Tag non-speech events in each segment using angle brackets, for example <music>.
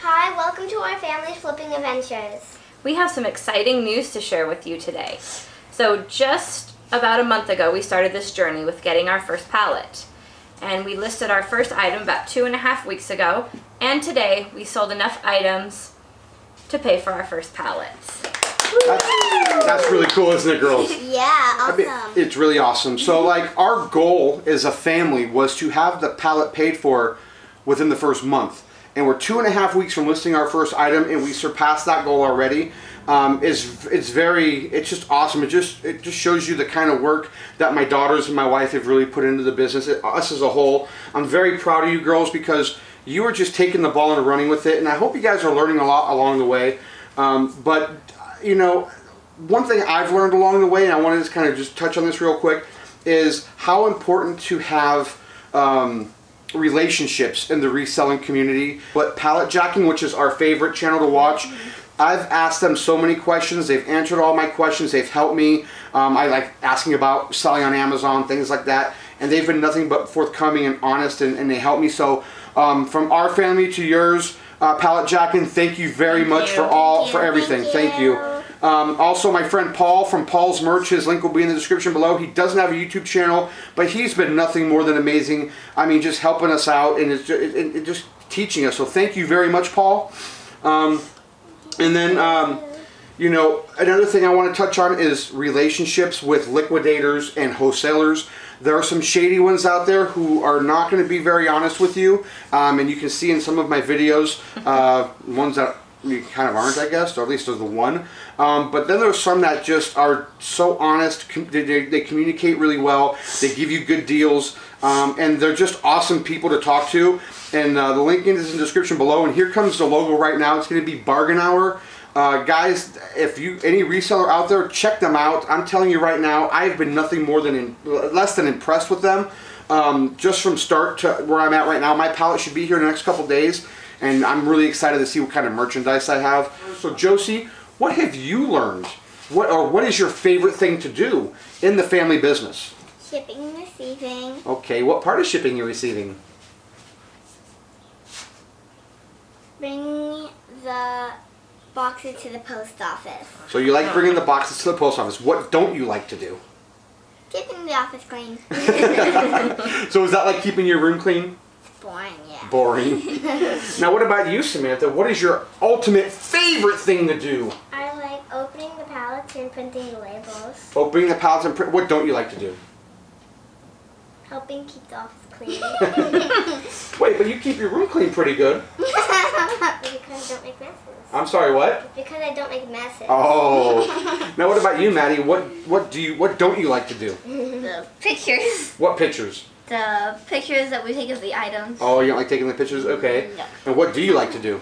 Hi, welcome to our family flipping adventures. We have some exciting news to share with you today. So just about a month ago, we started this journey with getting our first pallet. And we listed our first item about two and a half weeks ago. And today, we sold enough items to pay for our first pallets. That's, that's really cool, isn't it, girls? <laughs> Yeah, I awesome. mean, it's really awesome. So, like, our goal as a family was to have the pallet paid for within the first month. And we're two and a half weeks from listing our first item, and we surpassed that goal already. Um, it's it's very it's just awesome. It just it just shows you the kind of work that my daughters and my wife have really put into the business. It, us as a whole, I'm very proud of you girls because you are just taking the ball and running with it. And I hope you guys are learning a lot along the way. Um, but you know, one thing I've learned along the way, and I want to just kind of just touch on this real quick, is how important to have um, relationships in the reselling community. But Pallet Jackin', which is our favorite channel to watch, I've asked them so many questions. They've answered all my questions. They've helped me. Um, I like asking about selling on Amazon, things like that. And they've been nothing but forthcoming and honest, and, and they help me. So, um, from our family to yours, uh, Pallet Jackin', thank you very Thank much you. for all Thank for you. everything. Thank Thank you. Um, also, my friend Paul from Paul's Merch, his link will be in the description below. He doesn't have a YouTube channel, but he's been nothing more than amazing. I mean, just helping us out and it's just, it, it just teaching us. So thank you very much, Paul. Um, and then, um, you know, another thing I want to touch on is relationships with liquidators and wholesalers. There are some shady ones out there who are not going to be very honest with you, um, and you can see in some of my videos, uh, ones that you kind of aren't, I guess, or at least there's the one. Um, but then there's some that just are so honest. com- They, they, they communicate really well. They give you good deals, um, and they're just awesome people to talk to. And uh, the link is in the description below. And here comes the logo right now. It's going to be Bargain Hour. Uh, guys, if you any reseller out there, check them out. I'm telling you right now, I've been nothing more than in, less than impressed with them. Um, just from start to where I'm at right now, my pallet should be here in the next couple days, and I'm really excited to see what kind of merchandise I have. So Josie, what have you learned? What or what is your favorite thing to do in the family business? Shipping and receiving. Okay, what part of shipping you're receiving? Bring the boxes to the post office. So you like bringing the boxes to the post office. What don't you like to do? Keeping the office clean. <laughs> <laughs> So is that like keeping your room clean? Boring, yeah. Boring. <laughs> now, what about you, Samantha? What is your ultimate favorite thing to do? I like opening the pallets and printing the labels. Opening the pallets and print. What don't you like to do? Helping keep the office clean. <laughs> <laughs> Wait, but you keep your room clean pretty good. because I don't make messes. I'm sorry, what? Because I don't make messes. Oh. now, what about you, Maddie? What what do you what don't you like to do? the pictures, What pictures? The pictures that we take of the items. Oh, you don't like taking the pictures? Okay. No. And what do you like to do?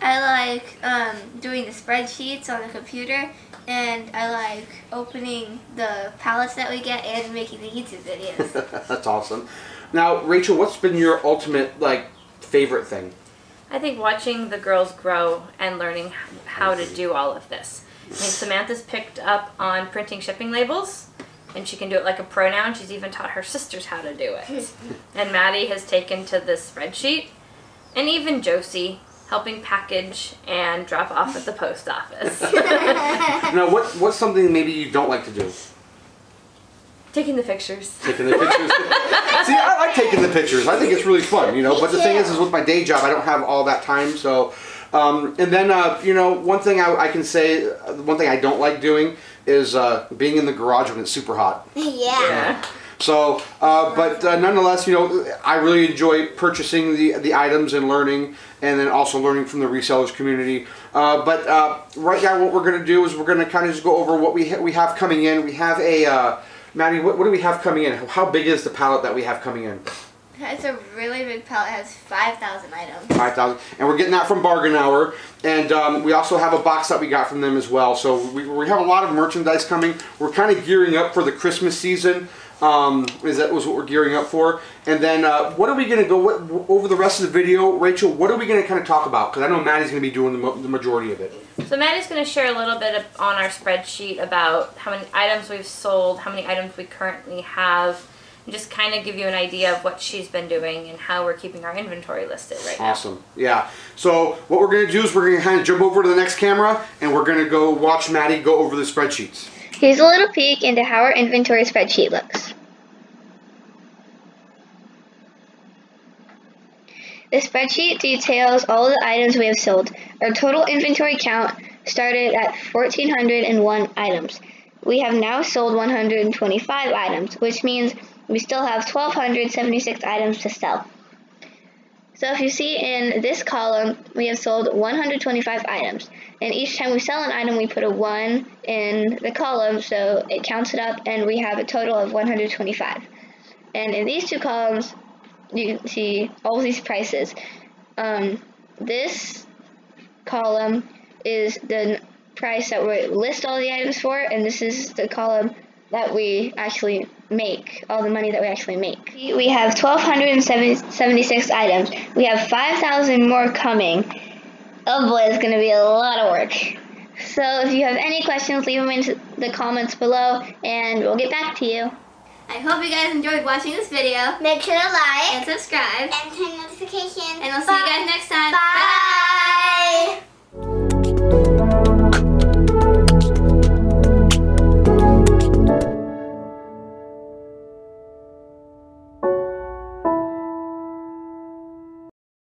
I like um, doing the spreadsheets on the computer, and I like opening the pallets that we get and making the YouTube videos. <laughs> That's awesome. Now, Rachel, what's been your ultimate like favorite thing? I think watching the girls grow and learning how to do all of this. I think Samantha's picked up on printing shipping labels, and she can do it like a pronoun. she's even taught her sisters how to do it. <laughs> and Maddie has taken to this spreadsheet, and even Josie helping package and drop off at the post office. <laughs> <laughs> Now, what what's something maybe you don't like to do? Taking the pictures. Taking the pictures. See, I like taking the pictures. I think it's really fun, you know. Me But the thing is, is with my day job, I don't have all that time. So, um, and then uh, you know, one thing I, I can say, uh, one thing I don't like doing is uh, being in the garage when it's super hot. <laughs> yeah. So, uh, but uh, nonetheless, you know, I really enjoy purchasing the the items and learning, and then also learning from the resellers community. Uh, but uh, right now, what we're going to do is we're going to kind of just go over what we ha- we have coming in. We have a uh, Maddie. What, what do we have coming in? How big is the pallet that we have coming in? It's a really big pallet. It has 5,000 items. Five thousand, and we're getting that from Bargain Hour, and um, we also have a box that we got from them as well. So we, we have a lot of merchandise coming. We're kind of gearing up for the Christmas season. Um, is that was what we're gearing up for? And then uh, what are we going to go what, over the rest of the video, Rachel? What are we going to kind of talk about? Because I know Maddie's going to be doing the, the majority of it. So Maddie's going to share a little bit of, on our spreadsheet about how many items we've sold, how many items we currently have, and just kind of give you an idea of what she's been doing and how we're keeping our inventory listed right now. Awesome. Yeah. So what we're gonna do is we're gonna kind of jump over to the next camera and we're gonna go watch Maddie go over the spreadsheets. Here's a little peek into how our inventory spreadsheet looks. The spreadsheet details all the items we have sold. Our total inventory count started at 1,401 items. We have now sold 125 items, which means we still have 1,276 items to sell. So if you see in this column, we have sold 125 items. And each time we sell an item, we put a 1 in the column, so it counts it up, and we have a total of 125. And in these two columns, you can see all these prices. Um, this column is the price that we list all the items for, and this is the column that we actually make, all the money that we actually make. We have 1,276 items. We have 5,000 more coming. Oh boy, it's going to be a lot of work. So if you have any questions, leave them in the comments below, and we'll get back to you. I hope you guys enjoyed watching this video. Make sure to like And subscribe. and turn notifications. And I'll see you guys next time. Bye. Bye.